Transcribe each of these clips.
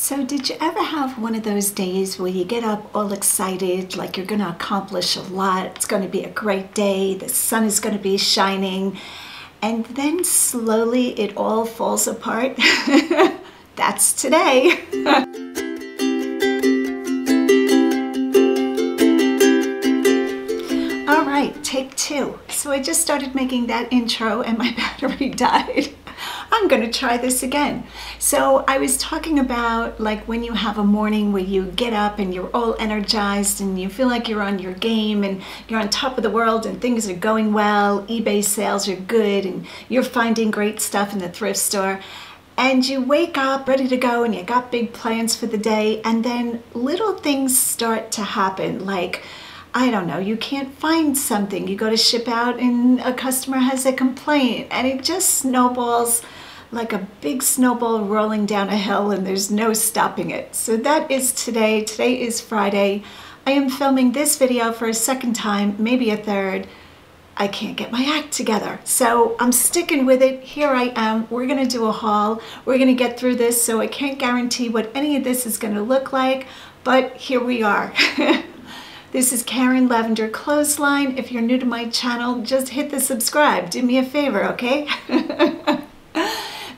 So, did you ever have one of those days where you get up all excited, like you're going to accomplish a lot? It's going to be a great day, the sun is going to be shining, and then slowly it all falls apart? That's today. all right, take two. So, I just started making that intro and my battery died. I'm going to try this again. So I was talking about like when you have a morning where you get up and you're all energized and you feel like you're on your game and you're on top of the world and things are going well, eBay sales are good and you're finding great stuff in the thrift store and you wake up ready to go and you got big plans for the day and then little things start to happen like I don't know, you can't find something. You go to ship out and a customer has a complaint and it just snowballs like a big snowball rolling down a hill and there's no stopping it. So that is today. Today is Friday. I am filming this video for a second time, maybe a third. I can't get my act together. So I'm sticking with it. Here I am. We're going to do a haul. We're going to get through this. So I can't guarantee what any of this is going to look like, but here we are. This is Karen Lavender Clothesline. If you're new to my channel, just hit the subscribe. Do me a favor, okay?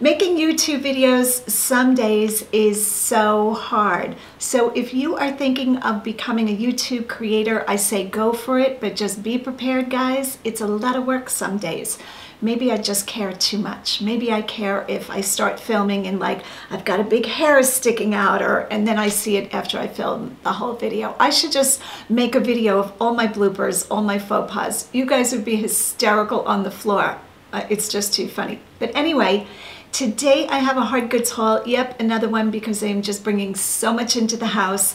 Making YouTube videos some days is so hard. So if you are thinking of becoming a YouTube creator, I say go for it, but just be prepared, guys. It's a lot of work some days maybe I just care too much. Maybe I care if I start filming and like I've got a big hair sticking out or and then I see it after I film the whole video. I should just make a video of all my bloopers, all my faux pas. You guys would be hysterical on the floor. Uh, it's just too funny. But anyway, today I have a hard goods haul. Yep, another one because I'm just bringing so much into the house.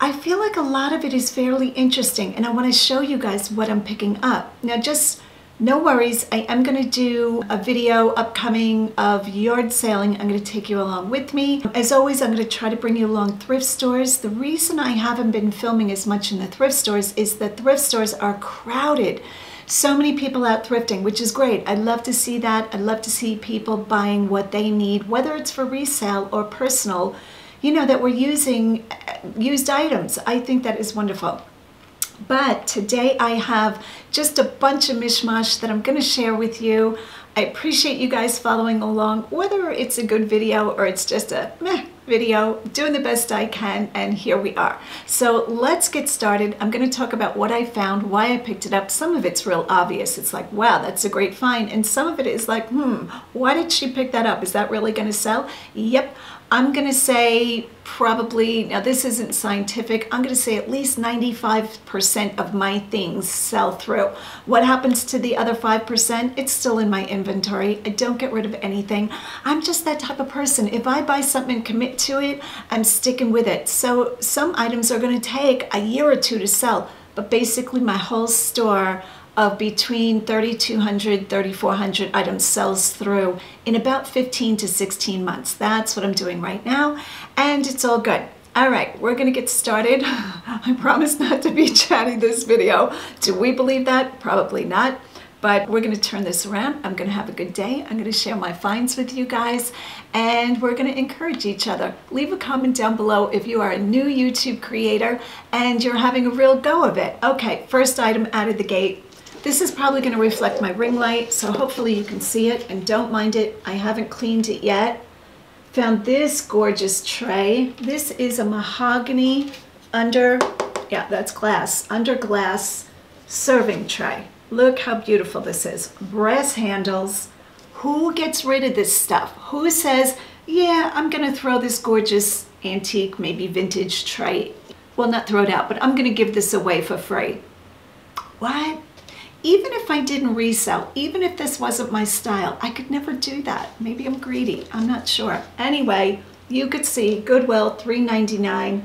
I feel like a lot of it is fairly interesting and I want to show you guys what I'm picking up. Now just no worries, I am going to do a video upcoming of yard sailing. I'm going to take you along with me. As always, I'm going to try to bring you along thrift stores. The reason I haven't been filming as much in the thrift stores is that thrift stores are crowded. So many people out thrifting, which is great. I love to see that. I love to see people buying what they need, whether it's for resale or personal, you know, that we're using uh, used items. I think that is wonderful. But today I have just a bunch of mishmash that I'm going to share with you. I appreciate you guys following along, whether it's a good video or it's just a meh video, doing the best I can, and here we are. So let's get started. I'm going to talk about what I found, why I picked it up. Some of it's real obvious. It's like, wow, that's a great find. And some of it is like, hmm, why did she pick that up? Is that really going to sell? Yep. I'm going to say probably, now this isn't scientific, I'm going to say at least 95% of my things sell through. What happens to the other 5%? It's still in my inventory. I don't get rid of anything. I'm just that type of person. If I buy something and commit to it, I'm sticking with it. So some items are going to take a year or two to sell, but basically my whole store of between 3,200, 3,400 items sells through in about 15 to 16 months. That's what I'm doing right now, and it's all good. All right, we're gonna get started. I promise not to be chatting this video. Do we believe that? Probably not. But we're gonna turn this around. I'm gonna have a good day. I'm gonna share my finds with you guys and we're gonna encourage each other. Leave a comment down below if you are a new YouTube creator and you're having a real go of it. Okay, first item out of the gate this is probably going to reflect my ring light, so hopefully you can see it and don't mind it. I haven't cleaned it yet. Found this gorgeous tray. This is a mahogany under, yeah, that's glass, under glass serving tray. Look how beautiful this is. Brass handles. Who gets rid of this stuff? Who says, yeah, I'm going to throw this gorgeous antique, maybe vintage tray. Well, not throw it out, but I'm going to give this away for free. What? even if I didn't resell, even if this wasn't my style, I could never do that. Maybe I'm greedy, I'm not sure. Anyway, you could see Goodwill $3.99.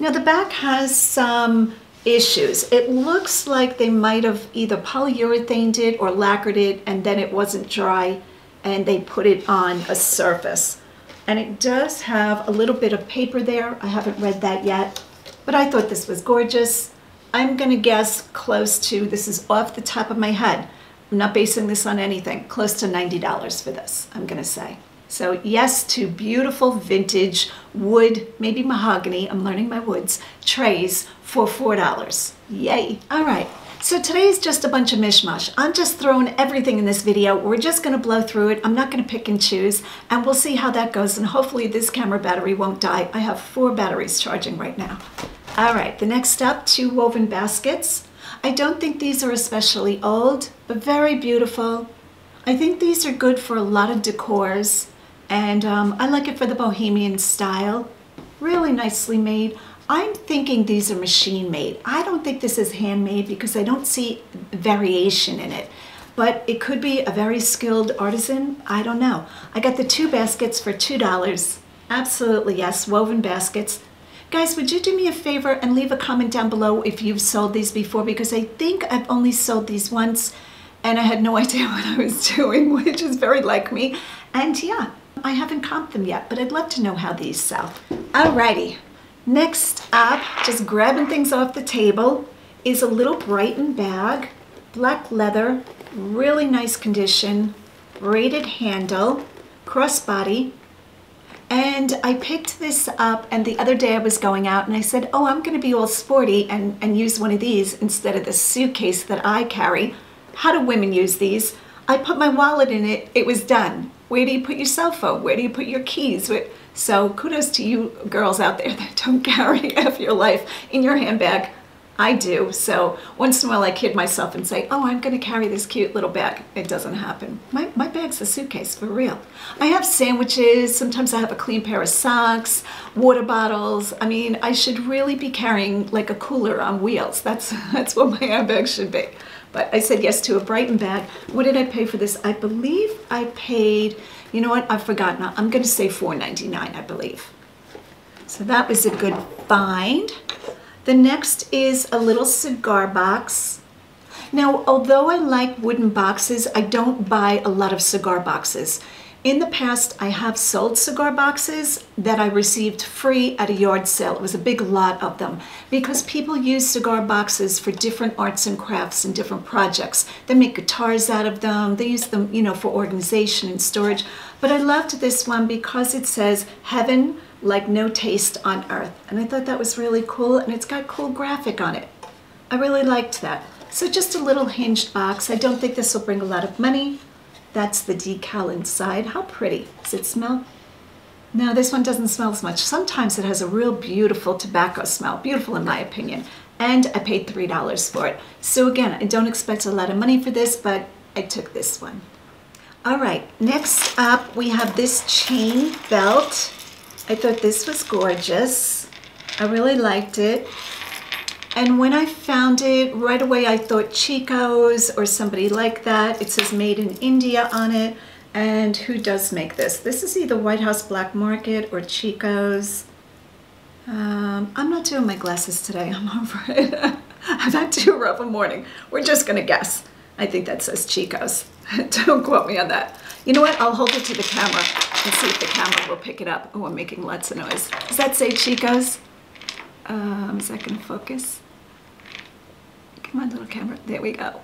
Now the back has some issues. It looks like they might have either polyurethaned it or lacquered it and then it wasn't dry and they put it on a surface. And it does have a little bit of paper there. I haven't read that yet, but I thought this was gorgeous. I'm to guess close to, this is off the top of my head, I'm not basing this on anything, close to $90 for this, I'm to say. So yes to beautiful vintage wood, maybe mahogany, I'm learning my woods, trays for $4. Yay. All right. So today is just a bunch of mishmash. I'm just throwing everything in this video. We're just gonna blow through it. I'm not gonna pick and choose and we'll see how that goes and hopefully this camera battery won't die. I have four batteries charging right now. All right, the next up, two woven baskets. I don't think these are especially old, but very beautiful. I think these are good for a lot of decors and um, I like it for the bohemian style. Really nicely made. I'm thinking these are machine made. I don't think this is handmade because I don't see variation in it. But it could be a very skilled artisan. I don't know. I got the two baskets for $2. Absolutely, yes, woven baskets. Guys, would you do me a favor and leave a comment down below if you've sold these before? Because I think I've only sold these once and I had no idea what I was doing, which is very like me. And yeah, I haven't comped them yet, but I'd love to know how these sell. Alrighty, Next up, just grabbing things off the table, is a little Brighton bag, black leather, really nice condition, braided handle, crossbody. And I picked this up and the other day I was going out and I said, oh, I'm gonna be all sporty and, and use one of these instead of the suitcase that I carry. How do women use these? I put my wallet in it, it was done. Where do you put your cell phone? Where do you put your keys? So kudos to you girls out there that don't carry half your life in your handbag. I do. So once in a while I kid myself and say, oh, I'm going to carry this cute little bag. It doesn't happen. My, my bag's a suitcase for real. I have sandwiches. Sometimes I have a clean pair of socks, water bottles. I mean, I should really be carrying like a cooler on wheels. That's, that's what my handbag should be. But I said yes to a Brighton bag. What did I pay for this? I believe I paid you know what? I've forgotten. I'm going to say $4.99, I believe. So that was a good find. The next is a little cigar box. Now, although I like wooden boxes, I don't buy a lot of cigar boxes. In the past, I have sold cigar boxes that I received free at a yard sale. It was a big lot of them because people use cigar boxes for different arts and crafts and different projects. They make guitars out of them. They use them, you know, for organization and storage. But I loved this one because it says heaven like no taste on earth. And I thought that was really cool and it's got cool graphic on it. I really liked that. So just a little hinged box. I don't think this will bring a lot of money. That's the decal inside. How pretty. Does it smell? No, this one doesn't smell as much. Sometimes it has a real beautiful tobacco smell. Beautiful in my opinion. And I paid $3 for it. So again, I don't expect a lot of money for this, but I took this one. All right, next up we have this chain belt. I thought this was gorgeous. I really liked it. And when I found it, right away I thought Chico's or somebody like that. It says made in India on it. And who does make this? This is either White House Black Market or Chico's. Um, I'm not doing my glasses today. I'm over it. I've had too rough a morning. We're just going to guess. I think that says Chico's. Don't quote me on that. You know what? I'll hold it to the camera and see if the camera will pick it up. Oh, I'm making lots of noise. Does that say Chico's? Um, going to focus? Come on, little camera. There we go.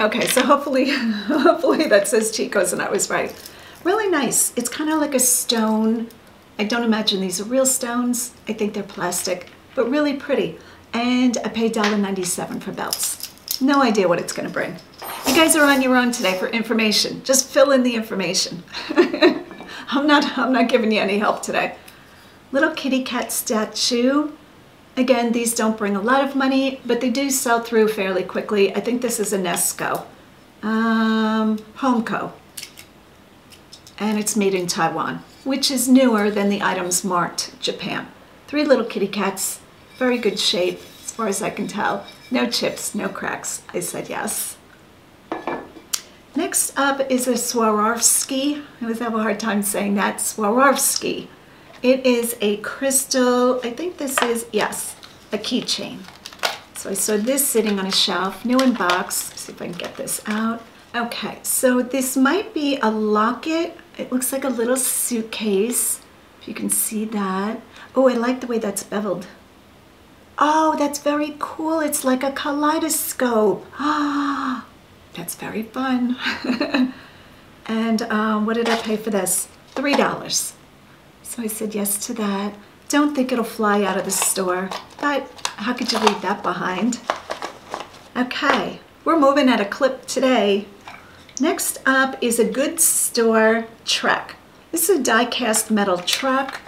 Okay, so hopefully, hopefully that says Chico's and I was right. Really nice. It's kind of like a stone. I don't imagine these are real stones. I think they're plastic, but really pretty. And I paid $1.97 for belts. No idea what it's gonna bring. You guys are on your own today for information. Just fill in the information. I'm not, I'm not giving you any help today. Little kitty cat statue. Again, these don't bring a lot of money, but they do sell through fairly quickly. I think this is a Nesco. Um, Homco. And it's made in Taiwan, which is newer than the items marked Japan. Three little kitty cats, very good shape, as far as I can tell. No chips, no cracks. I said yes. Next up is a Swarovski. I always have a hard time saying that. Swarovski. It is a crystal, I think this is, yes, a keychain. So I saw this sitting on a shelf, new in box. Let's see if I can get this out. Okay, so this might be a locket. It looks like a little suitcase, if you can see that. Oh, I like the way that's beveled. Oh, that's very cool. It's like a kaleidoscope. Ah, that's very fun. and um, what did I pay for this? $3. So I said yes to that. Don't think it'll fly out of the store, but how could you leave that behind? Okay, we're moving at a clip today. Next up is a good store truck. This is a die-cast metal truck.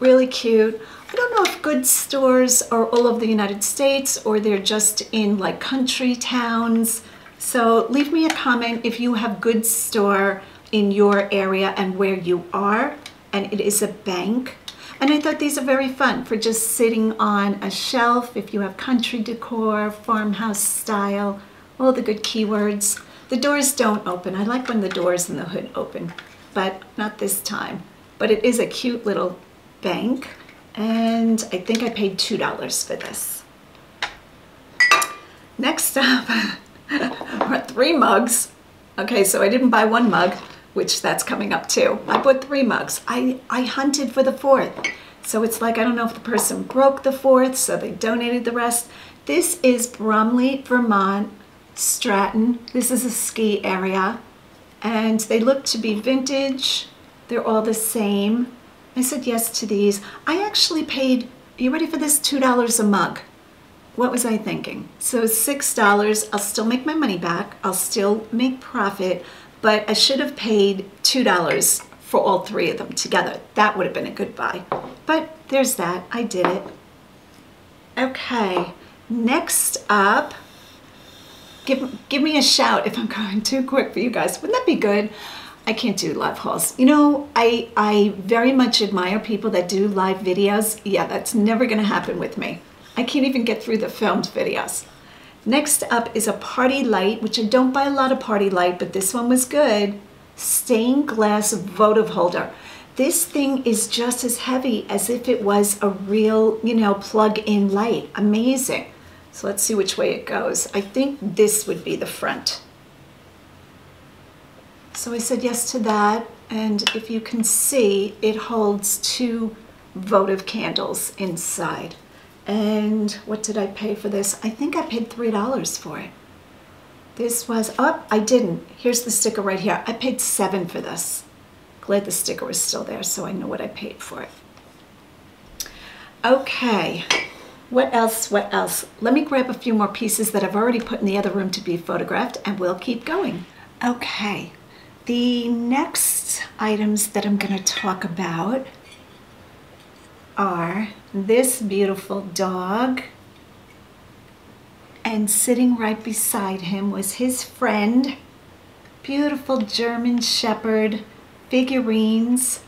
Really cute. I don't know if good stores are all over the United States or they're just in like country towns. So leave me a comment if you have good store in your area and where you are. And it is a bank. And I thought these are very fun for just sitting on a shelf if you have country decor, farmhouse style, all the good keywords. The doors don't open. I like when the doors and the hood open, but not this time. But it is a cute little bank, and I think I paid $2 for this. Next up are three mugs. Okay, so I didn't buy one mug, which that's coming up too. I bought three mugs. I, I hunted for the fourth. So it's like, I don't know if the person broke the fourth, so they donated the rest. This is Bromley, Vermont, Stratton. This is a ski area. And they look to be vintage. They're all the same. I said yes to these. I actually paid, you ready for this? $2 a mug. What was I thinking? So $6, I'll still make my money back. I'll still make profit, but I should have paid $2 for all three of them together. That would have been a good buy. But there's that, I did it. Okay, next up, give, give me a shout if I'm going too quick for you guys. Wouldn't that be good? I can't do live hauls. You know, I, I very much admire people that do live videos. Yeah, that's never gonna happen with me. I can't even get through the filmed videos. Next up is a PartyLite, which I don't buy a lot of PartyLite, but this one was good. Stained glass votive holder. This thing is just as heavy as if it was a real, you know, plug-in light. Amazing. So let's see which way it goes. I think this would be the front. So I said yes to that. And if you can see, it holds two votive candles inside. And what did I pay for this? I think I paid $3 for it. This was, oh, I didn't. Here's the sticker right here. I paid seven for this. Glad the sticker was still there so I know what I paid for it. Okay, what else, what else? Let me grab a few more pieces that I've already put in the other room to be photographed and we'll keep going. Okay, the next items that I'm going to talk about are this beautiful dog and sitting right beside him was his friend, beautiful German Shepherd figurines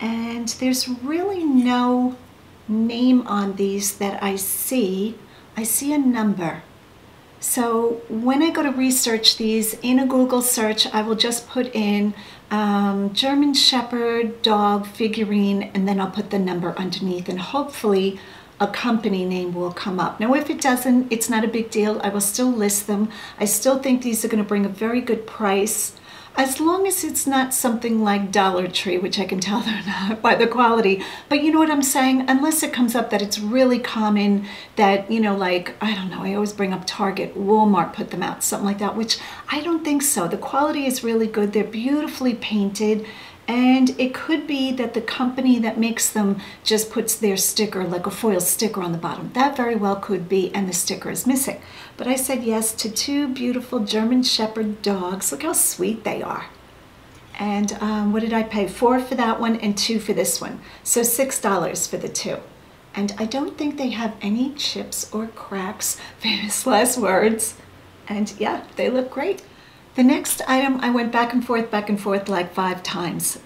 and there's really no name on these that I see. I see a number. So when I go to research these in a Google search, I will just put in um, German Shepherd dog figurine and then I'll put the number underneath and hopefully a company name will come up. Now if it doesn't, it's not a big deal. I will still list them. I still think these are going to bring a very good price as long as it's not something like Dollar Tree, which I can tell they're not by the quality. But you know what I'm saying? Unless it comes up that it's really common that, you know, like, I don't know, I always bring up Target, Walmart put them out, something like that, which I don't think so. The quality is really good. They're beautifully painted. And it could be that the company that makes them just puts their sticker, like a foil sticker on the bottom. That very well could be, and the sticker is missing. But I said yes to two beautiful German Shepherd dogs. Look how sweet they are. And um, what did I pay? Four for that one and two for this one. So $6 for the two. And I don't think they have any chips or cracks, famous last words. And yeah, they look great. The next item, I went back and forth, back and forth like five times.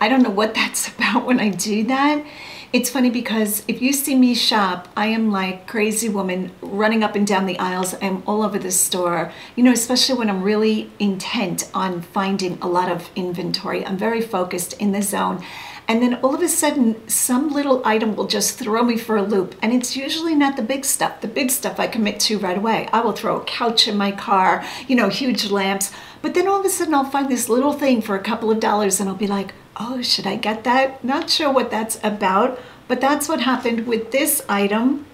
I don't know what that's about when I do that. It's funny because if you see me shop, I am like crazy woman running up and down the aisles. I'm all over the store, you know, especially when I'm really intent on finding a lot of inventory. I'm very focused in the zone. And then all of a sudden, some little item will just throw me for a loop. And it's usually not the big stuff. The big stuff I commit to right away. I will throw a couch in my car, you know, huge lamps. But then all of a sudden, I'll find this little thing for a couple of dollars and I'll be like, oh, should I get that? Not sure what that's about, but that's what happened with this item.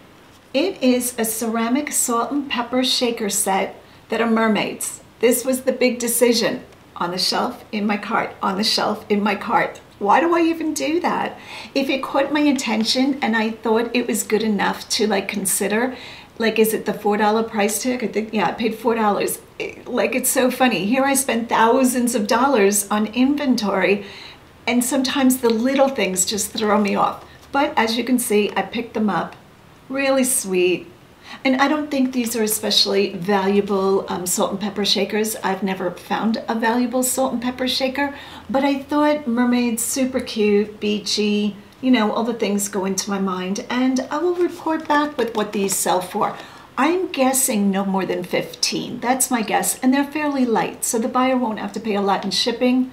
It is a ceramic salt and pepper shaker set that are mermaids. This was the big decision on the shelf in my cart, on the shelf in my cart. Why do I even do that? If it caught my attention and I thought it was good enough to like consider, like is it the four dollar price tag? I think yeah, I paid four dollars. Like it's so funny. Here I spent thousands of dollars on inventory, and sometimes the little things just throw me off. But as you can see, I picked them up. Really sweet. And I don't think these are especially valuable um, salt and pepper shakers. I've never found a valuable salt and pepper shaker, but I thought mermaids super cute, beachy, you know, all the things go into my mind. And I will report back with what these sell for. I'm guessing no more than 15. That's my guess. And they're fairly light, so the buyer won't have to pay a lot in shipping.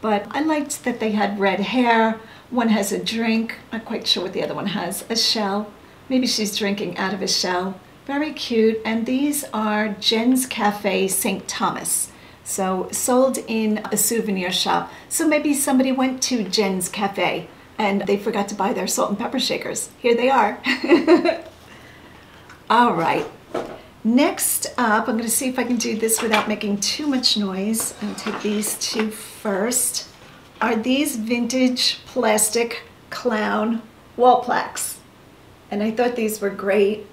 But I liked that they had red hair. One has a drink. Not quite sure what the other one has. A shell. Maybe she's drinking out of a shell. Very cute. And these are Jen's Cafe St. Thomas. So sold in a souvenir shop. So maybe somebody went to Jen's Cafe and they forgot to buy their salt and pepper shakers. Here they are. All right. Next up, I'm going to see if I can do this without making too much noise. To take these two first. Are these vintage plastic clown wall plaques? And I thought these were great.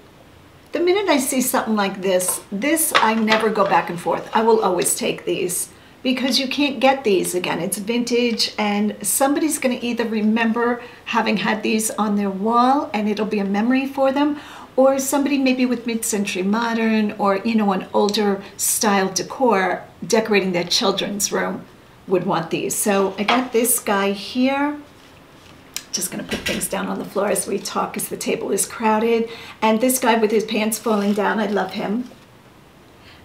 The minute I see something like this, this I never go back and forth. I will always take these because you can't get these again. It's vintage and somebody's going to either remember having had these on their wall and it'll be a memory for them or somebody maybe with mid-century modern or you know an older style decor decorating their children's room would want these. So I got this guy here. Just gonna put things down on the floor as we talk as the table is crowded. And this guy with his pants falling down, I love him.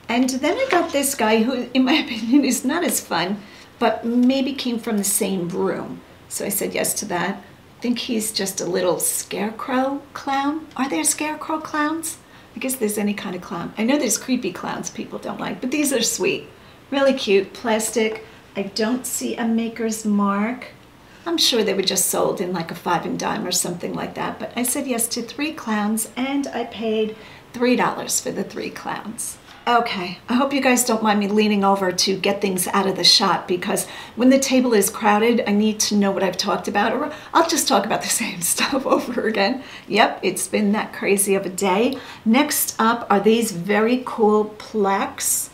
And then I got this guy who, in my opinion, is not as fun, but maybe came from the same room. So I said yes to that. I think he's just a little scarecrow clown. Are there scarecrow clowns? I guess there's any kind of clown. I know there's creepy clowns people don't like, but these are sweet. Really cute, plastic. I don't see a maker's mark. I'm sure they were just sold in like a five and dime or something like that. But I said yes to three clowns and I paid $3 for the three clowns. Okay, I hope you guys don't mind me leaning over to get things out of the shot because when the table is crowded, I need to know what I've talked about or I'll just talk about the same stuff over again. Yep, it's been that crazy of a day. Next up are these very cool plaques.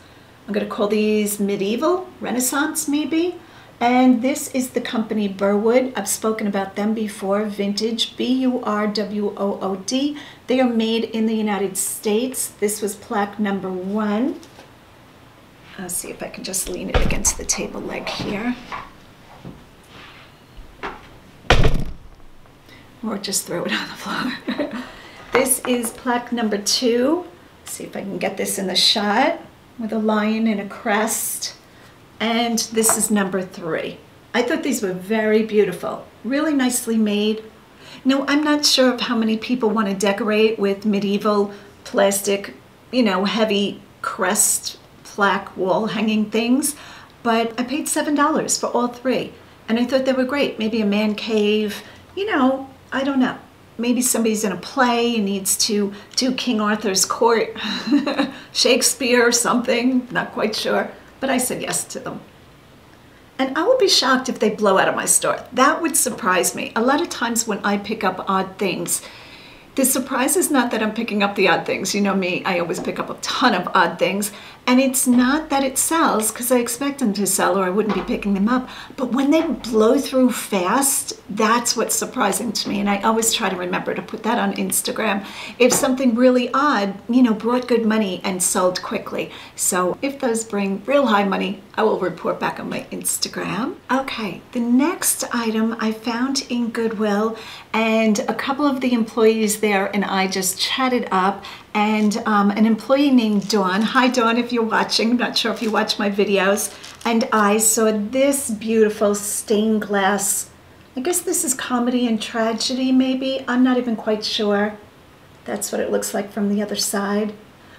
I'm gonna call these medieval, Renaissance maybe. And this is the company Burwood. I've spoken about them before, vintage, B-U-R-W-O-O-D. They are made in the United States. This was plaque number one. I'll see if I can just lean it against the table leg here. Or just throw it on the floor. this is plaque number two. Let's see if I can get this in the shot with a lion and a crest and this is number three. I thought these were very beautiful, really nicely made. Now, I'm not sure of how many people want to decorate with medieval plastic, you know, heavy crest plaque wall hanging things, but I paid $7 for all three. And I thought they were great. Maybe a man cave, you know, I don't know. Maybe somebody's in a play and needs to do King Arthur's court, Shakespeare or something, not quite sure but I said yes to them. And I will be shocked if they blow out of my store. That would surprise me. A lot of times when I pick up odd things, the surprise is not that I'm picking up the odd things. You know me, I always pick up a ton of odd things. And it's not that it sells, because I expect them to sell or I wouldn't be picking them up. But when they blow through fast, that's what's surprising to me. And I always try to remember to put that on Instagram. If something really odd, you know, brought good money and sold quickly. So if those bring real high money, I will report back on my Instagram. Okay, the next item I found in Goodwill and a couple of the employees there and I just chatted up and um, an employee named Dawn. Hi Dawn, if you're watching. I'm not sure if you watch my videos. And I saw this beautiful stained glass. I guess this is comedy and tragedy maybe. I'm not even quite sure. That's what it looks like from the other side.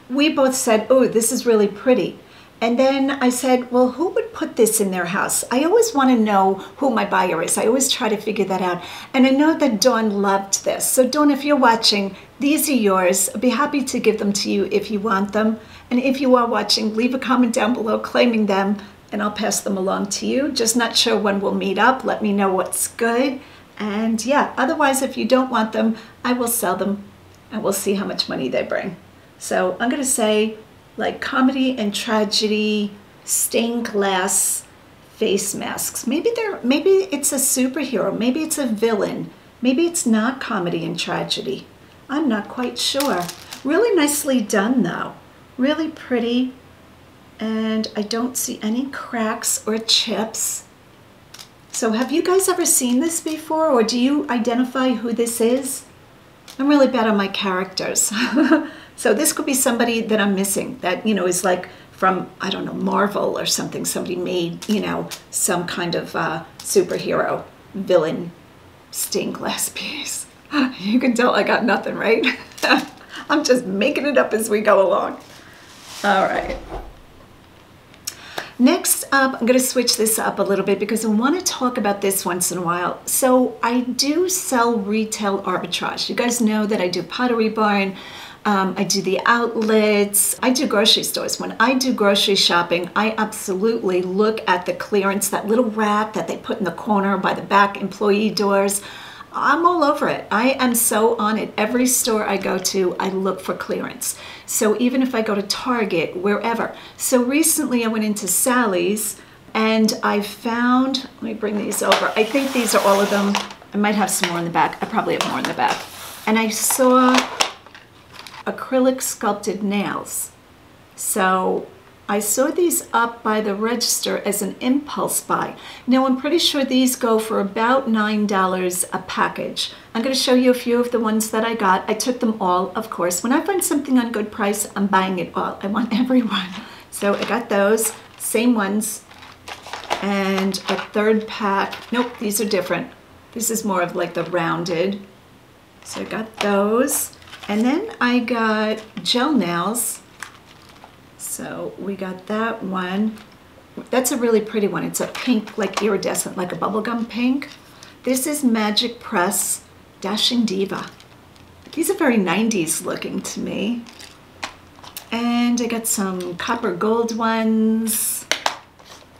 We both said, oh, this is really pretty. And then I said, well, who would put this in their house? I always want to know who my buyer is. I always try to figure that out. And I know that Dawn loved this. So Dawn, if you're watching, these are yours. I'd be happy to give them to you if you want them. And if you are watching, leave a comment down below claiming them. and I'll pass them along to you. Just not sure when we'll meet up. Let me know what's good. And yeah, otherwise, if you don't want them, I will sell them and we'll see how much money they bring. So I'm going to say like comedy and tragedy, stained glass face masks. Maybe they're maybe it's a superhero, maybe it's a villain, maybe it's not comedy and tragedy. I'm not quite sure. Really nicely done though. Really pretty. And I don't see any cracks or chips. So have you guys ever seen this before or do you identify who this is? I'm really bad on my characters. so this could be somebody that I'm missing that, you know, is like from, I don't know, Marvel or something. Somebody made, you know, some kind of uh, superhero villain stained glass piece. You can tell I got nothing, right? I'm just making it up as we go along. All right. Next up, I'm going to switch this up a little bit because I want to talk about this once in a while. So I do sell retail arbitrage. You guys know that I do Pottery Barn. Um, I do the outlets. I do grocery stores. When I do grocery shopping, I absolutely look at the clearance, that little rack that they put in the corner by the back employee doors. I'm all over it. I am so on it. Every store I go to, I look for clearance. So even if I go to Target, wherever. So recently I went into Sally's and I found, let me bring these over. I think these are all of them. I might have some more in the back. I probably have more in the back. And I saw acrylic sculpted nails. So I saw these up by the register as an impulse buy. Now I'm pretty sure these go for about $9 a package. I'm going to show you a few of the ones that I got. I took them all, of course. When I find something on good price, I'm buying it all. I want everyone. So I got those, same ones. And a third pack. Nope, these are different. This is more of like the rounded. So I got those. And then I got gel nails so we got that one. That's a really pretty one. It's a pink, like iridescent, like a bubblegum pink. This is Magic Press Dashing Diva. These are very 90s looking to me. And I got some copper gold ones.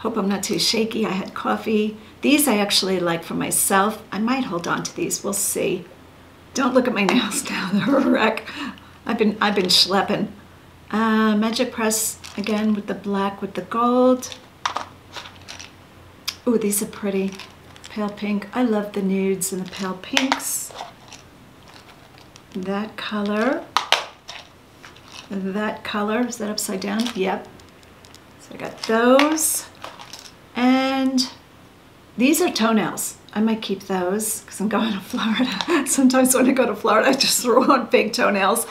Hope I'm not too shaky. I had coffee. These I actually like for myself. I might hold on to these. We'll see. Don't look at my nails now. They're a wreck. I've been I've been schlepping. Uh, Magic Press again with the black with the gold. Oh, these are pretty. Pale pink. I love the nudes and the pale pinks. That color. That color. Is that upside down? Yep. So I got those. And these are toenails. I might keep those because I'm going to Florida. Sometimes when I go to Florida, I just throw on big toenails.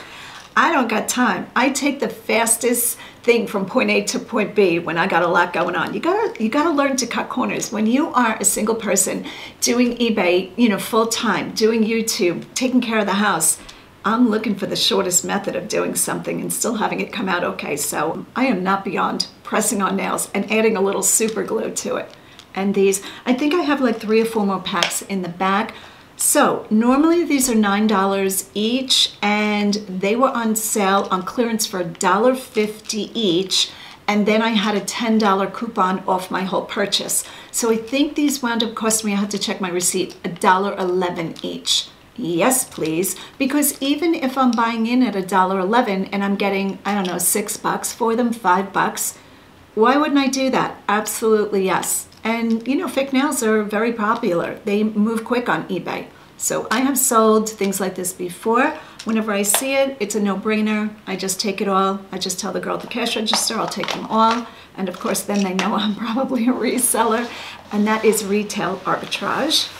I don't got time. I take the fastest thing from point A to point B when I got a lot going on. You gotta you gotta learn to cut corners. When you are a single person doing eBay, you know, full time, doing YouTube, taking care of the house, I'm looking for the shortest method of doing something and still having it come out okay. So I am not beyond pressing on nails and adding a little super glue to it. And these, I think I have like three or four more packs in the back. So normally these are $9 each and they were on sale on clearance for $1.50 each and then I had a $10 coupon off my whole purchase. So I think these wound up costing me, I had to check my receipt, $1.11 each. Yes, please. Because even if I'm buying in at $1.11 and I'm getting, I don't know, six bucks for them, five bucks, why wouldn't I do that? Absolutely yes. And you know, fake nails are very popular. They move quick on eBay. So I have sold things like this before. Whenever I see it, it's a no-brainer. I just take it all. I just tell the girl at the cash register, I'll take them all. And of course, then they know I'm probably a reseller. And that is retail arbitrage.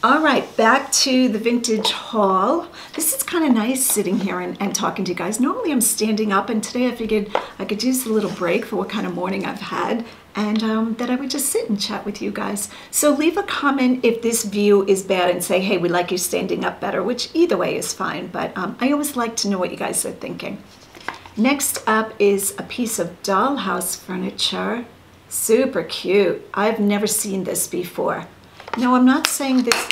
All right, back to the vintage haul. This is kind of nice sitting here and, and, talking to you guys. Normally I'm standing up and today I figured I could use a little break for what kind of morning I've had and um, that I would just sit and chat with you guys. So leave a comment if this view is bad and say, hey, we like you standing up better, which either way is fine, but um, I always like to know what you guys are thinking. Next up is a piece of dollhouse furniture. Super cute. I've never seen this before. No, I'm not saying this,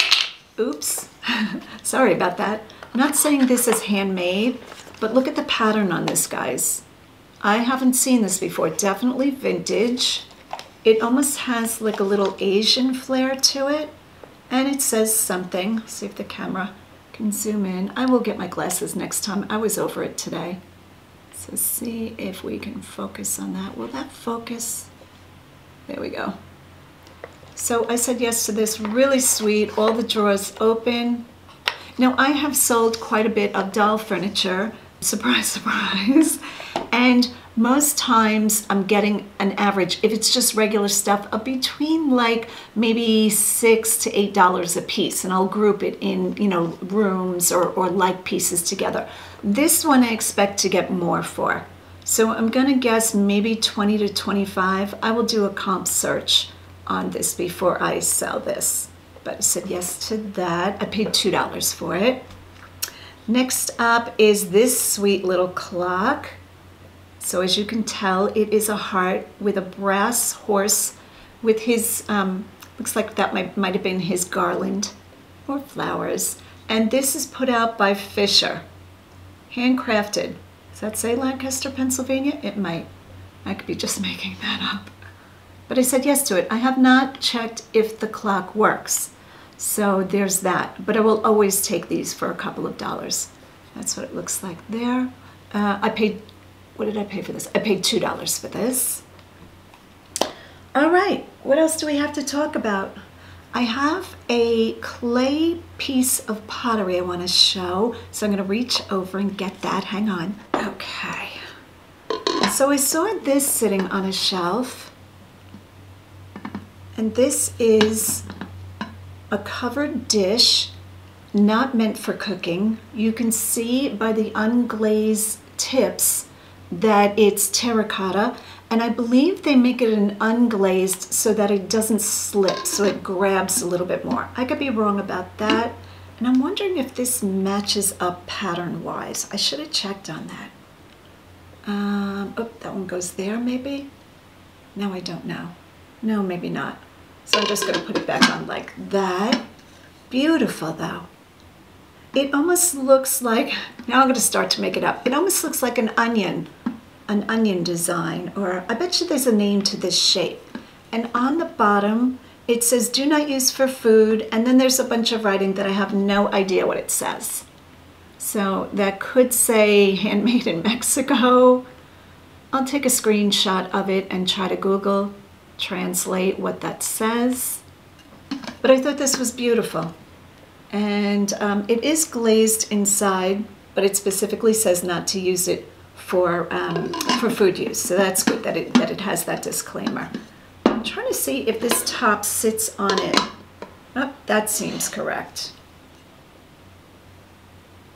oops, sorry about that. I'm not saying this is handmade, but look at the pattern on this, guys. I haven't seen this before. Definitely vintage. It almost has like a little Asian flair to it. And it says something. See if the camera can zoom in. I will get my glasses next time. I was over it today. So see if we can focus on that. Will that focus? There we go. So I said yes to this, really sweet, all the drawers open. Now I have sold quite a bit of doll furniture, surprise, surprise, and most times I'm getting an average, if it's just regular stuff, of between like maybe six to eight dollars a piece, and I'll group it in, you know, rooms or, or like pieces together. This one I expect to get more for. So I'm gonna guess maybe 20 to 25. I will do a comp search on this before I sell this. But I said yes to that. I paid $2 for it. Next up is this sweet little clock. So as you can tell, it is a heart with a brass horse with his, um, looks like that might, might have been his garland or flowers. And this is put out by Fisher, handcrafted. Does that say Lancaster, Pennsylvania? It might. I could be just making that up. But I said yes to it. I have not checked if the clock works. So there's that. But I will always take these for a couple of dollars. That's what it looks like there. Uh, I paid what did I pay for this? I paid $2 for this. All right, what else do we have to talk about? I have a clay piece of pottery I want to show, so I'm going to reach over and get that. Hang on. Okay. So I saw this sitting on a shelf, and this is a covered dish, not meant for cooking. You can see by the unglazed tips that it's terracotta and I believe they make it an unglazed so that it doesn't slip so it grabs a little bit more. I could be wrong about that and I'm wondering if this matches up pattern wise. I should have checked on that. Um, oh, that one goes there maybe? No, I don't know. No, maybe not. So I'm just going to put it back on like that. Beautiful though. It almost looks like, now I'm going to start to make it up. It almost looks like an onion an onion design, or I bet you there's a name to this shape. And on the bottom, it says do not use for food, and then there's a bunch of writing that I have no idea what it says. So that could say handmade in Mexico. I'll take a screenshot of it and try to Google translate what that says. But I thought this was beautiful. And um, it is glazed inside, but it specifically says not to use it for, um, for food use. So that's good that it, that it has that disclaimer. I'm trying to see if this top sits on it. Oh, that seems correct.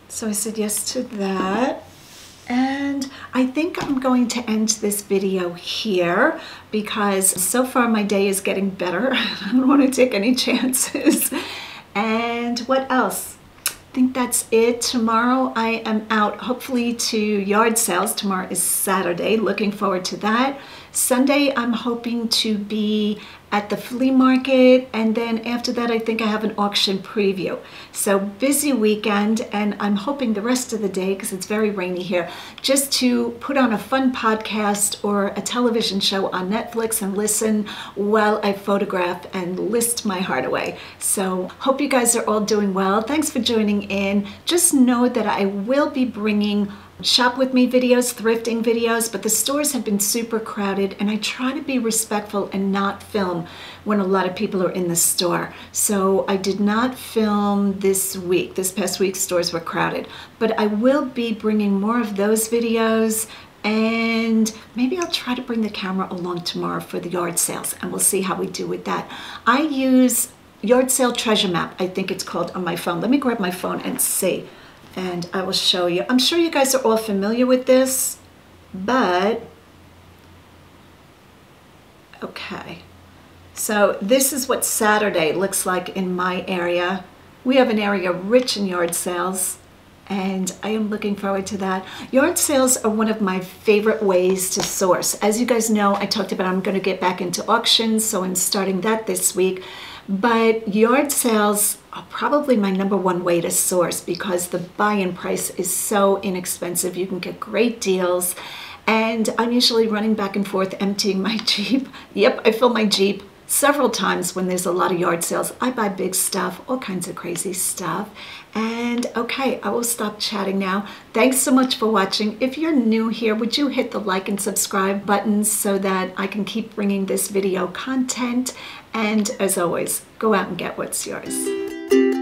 So I said yes to that. And I think I'm going to end this video here because so far my day is getting better. I don't want to take any chances. And what else? Think that's it. Tomorrow I am out hopefully to yard sales. Tomorrow is Saturday. Looking forward to that. Sunday I'm hoping to be at the flea market and then after that I think I have an auction preview. So busy weekend and I'm hoping the rest of the day because it's very rainy here just to put on a fun podcast or a television show on Netflix and listen while I photograph and list my heart away. So hope you guys are all doing well. Thanks for joining in. Just know that I will be bringing shop with me videos, thrifting videos, but the stores have been super crowded and I try to be respectful and not film when a lot of people are in the store. So I did not film this week. This past week stores were crowded, but I will be bringing more of those videos and maybe I'll try to bring the camera along tomorrow for the yard sales and we'll see how we do with that. I use Yard Sale Treasure Map, I think it's called on my phone. Let me grab my phone and see and I will show you. I'm sure you guys are all familiar with this, but okay. So this is what Saturday looks like in my area. We have an area rich in yard sales and I am looking forward to that. Yard sales are one of my favorite ways to source. As you guys know, I talked about I'm going to get back into auctions, so I'm starting that this week. But yard sales probably my number one way to source because the buy-in price is so inexpensive. You can get great deals and I'm usually running back and forth emptying my Jeep. Yep, I fill my Jeep several times when there's a lot of yard sales. I buy big stuff, all kinds of crazy stuff. And okay, I will stop chatting now. Thanks so much for watching. If you're new here, would you hit the like and subscribe buttons so that I can keep bringing this video content? And as always, go out and get what's yours. Thank you.